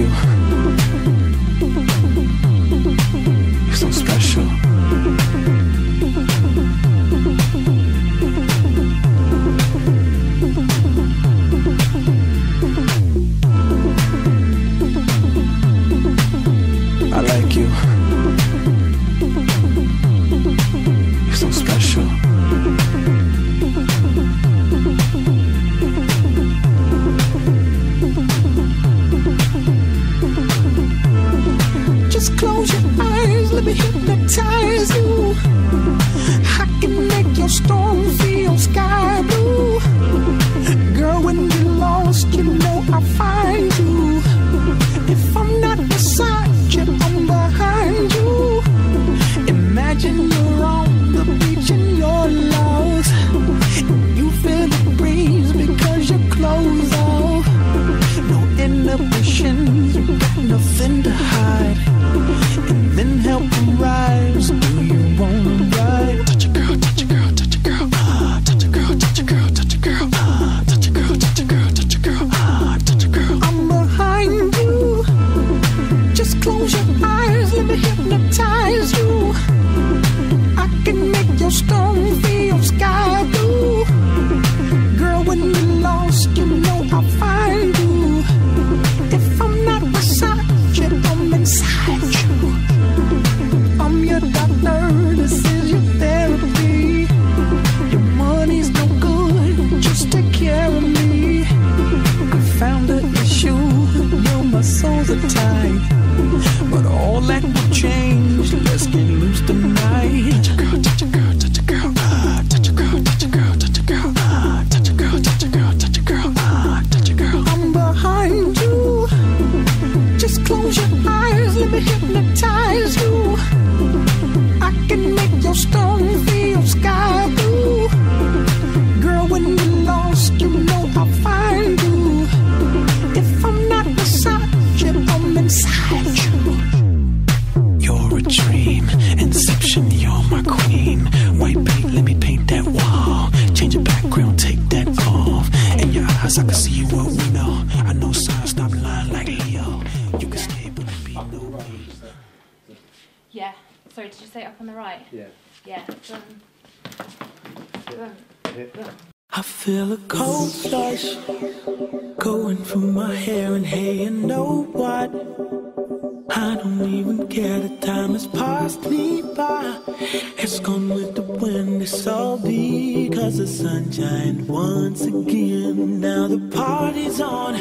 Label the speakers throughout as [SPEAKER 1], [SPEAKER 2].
[SPEAKER 1] you.
[SPEAKER 2] Just close your eyes, let me hypnotize you. I can make your storm feel sky blue. Girl, when you're lost, you know I'll find you. If I'm not beside you, I'm behind you. Imagine you're on the beach and you're lost. You feel the breeze because your clothes off.
[SPEAKER 1] No inhibitions, nothing to hide. the tide. But all that will change. Let's get loose tonight. In I can see you what we know. I know signs, stop lying like Leo. You can stay, but be no me.
[SPEAKER 3] Yeah. Sorry, did you say up on the right? Yeah. Yeah. Dun. Dun. Dun.
[SPEAKER 1] I feel a cold flush going through my hair, and hey, you know what? I don't even care, the time has passed me by. It's gone with the wind, it's all because the sunshine once again. Now the party's on,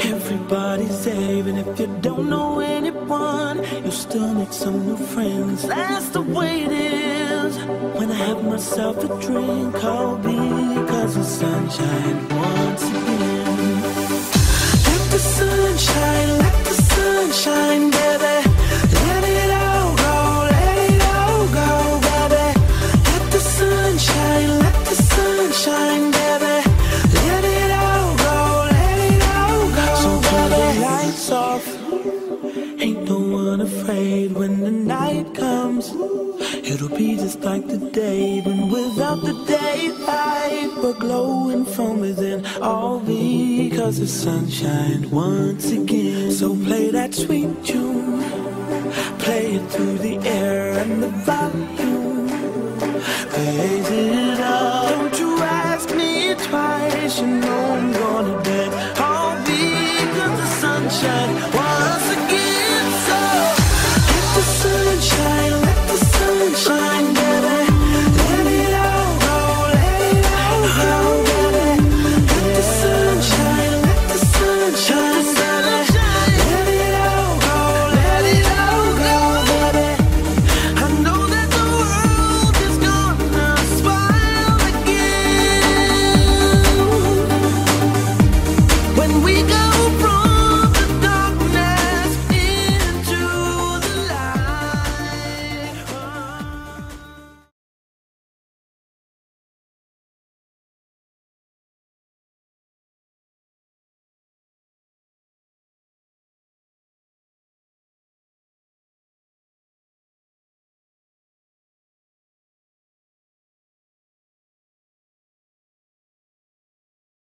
[SPEAKER 1] everybody's even if you don't know anyone, you'll still make some new friends. That's the way it is. When I have myself a drink, I'll be because the sunshine once Ain't no one afraid when the night comes. It'll be just like the day, even without the daylight. We're glowing from within, all because the sunshine once again. So play that sweet tune, play it through the air and the volume. Raise it up. Don't you ask me twice, you know I'm gonna dance. All because the sunshine. we go.